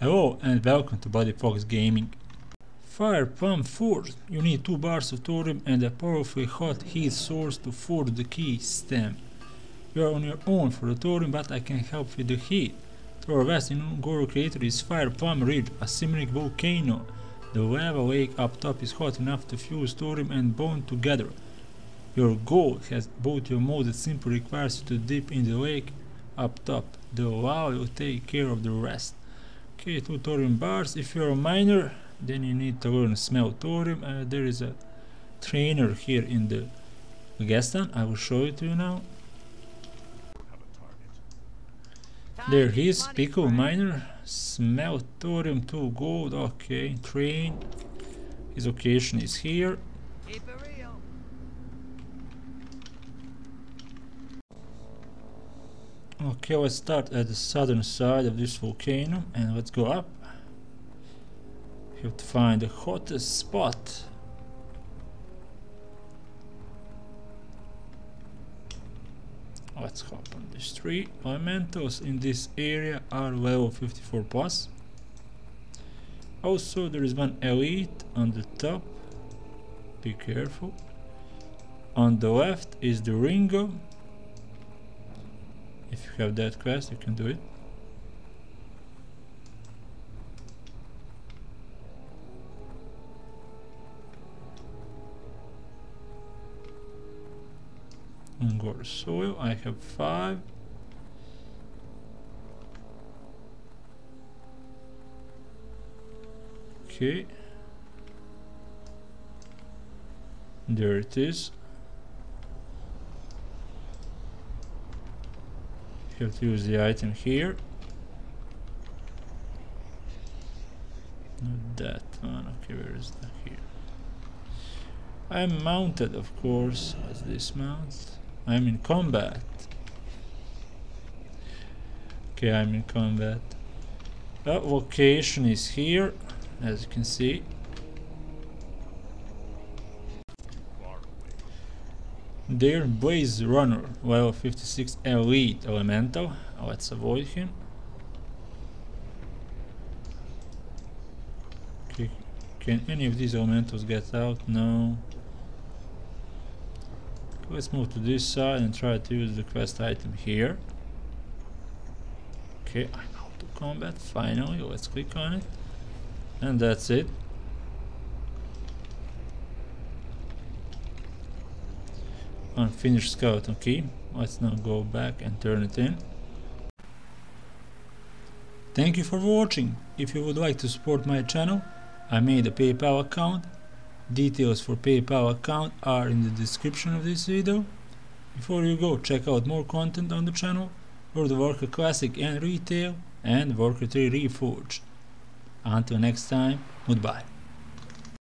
Hello and welcome to Bloody Fox Gaming. Fire Plume Forge. You need two bars of thorium and a powerful hot heat source to forge the key stem. You are on your own for the thorium but I can help with the heat. To our west Un'Goro crater is Fire Plume Ridge, a simmering volcano. The lava lake up top is hot enough to fuse thorium and bone together. Your goal has both your mode that simply requires you to dip in the lake up top. The lava will take care of the rest. Okay, two thorium bars. If you're a miner, then you need to learn smelt thorium. Uh, there is a trainer here in the Gadgetzan. I will show it to you now. There he is, Pikkle Miner. Smelt thorium, 2 gold. Okay, train. His location is here. Okay, let's start at the southern side of this volcano and let's go up. We have to find the hottest spot. Let's hop on this tree. Elementals in this area are level 54 plus. Also, there is one elite on the top. Be careful. On the left is the Ringo if you have that quest, you can do it. Un'Goro soil, I have five. Okay. There it is. Have to use the item here. Not that one okay where is that here? I'm mounted of course as this mount I'm in combat. Okay I'm in combat. Uh, that location is here as you can see There, Blazerunner, level 56 Elite Elemental. Let's avoid him. Okay, can any of these elementals get out? No. Let's move to this side and try to use the quest item here. Okay, I'm out of combat, finally, let's click on it. And that's it. Unfinished skeleton key. Let's now go back and turn it in. Thank you for watching. If you would like to support my channel, I made a PayPal account. Details for PayPal account are in the description of this video. Before you go, check out more content on the channel, World of Warcraft Classic and Retail, and Warcraft 3 Reforged. Until next time, goodbye.